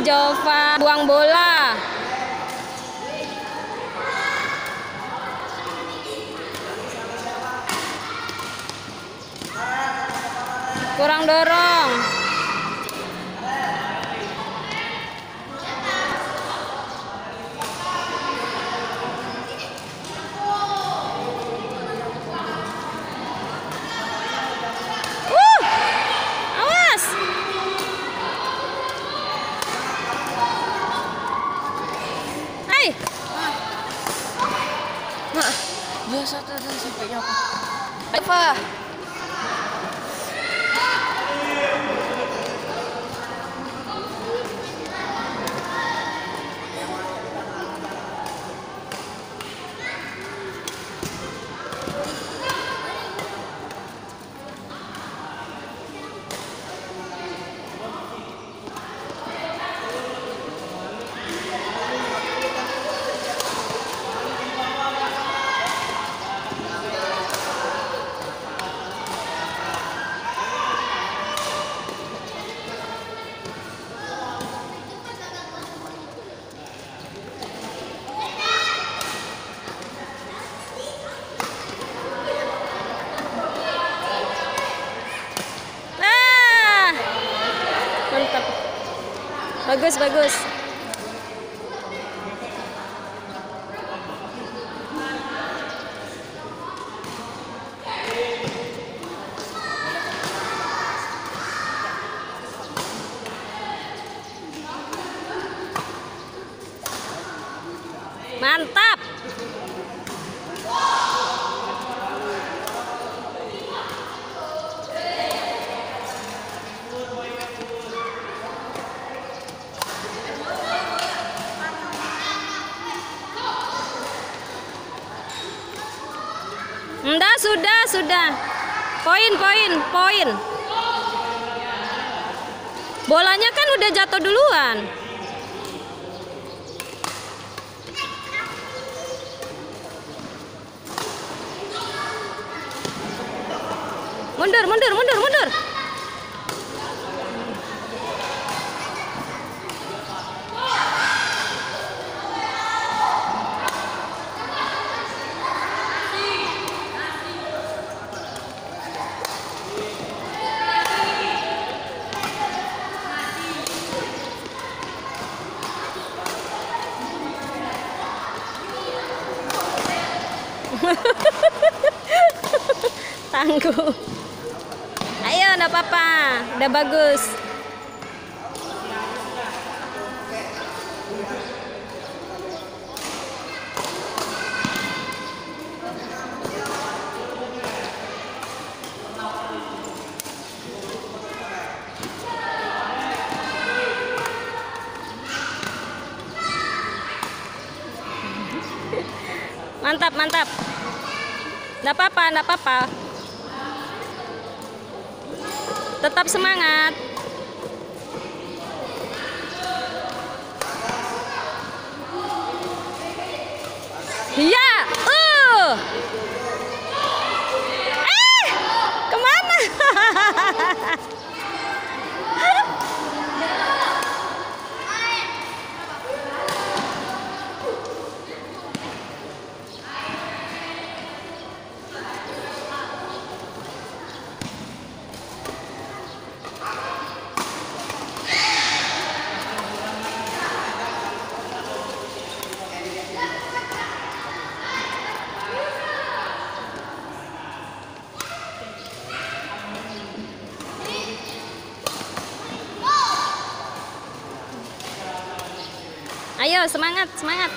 Jova buang bola. Kurang dorong. Hai. Nah, biasa tadi sampai apa? Eva. Nah. Mantap. Bagus, bagus. Mantap. Enggak, sudah, sudah. Poin, poin, poin. Bolanya kan udah jatuh duluan. Mundur, mundur, mundur, mundur. Tangguh. Ayo, enggak apa-apa. Udah bagus. Mantap, mantap. Enggak apa-apa, enggak apa-apa. Tetap semangat. Iya, uh. Ayo, semangat, semangat.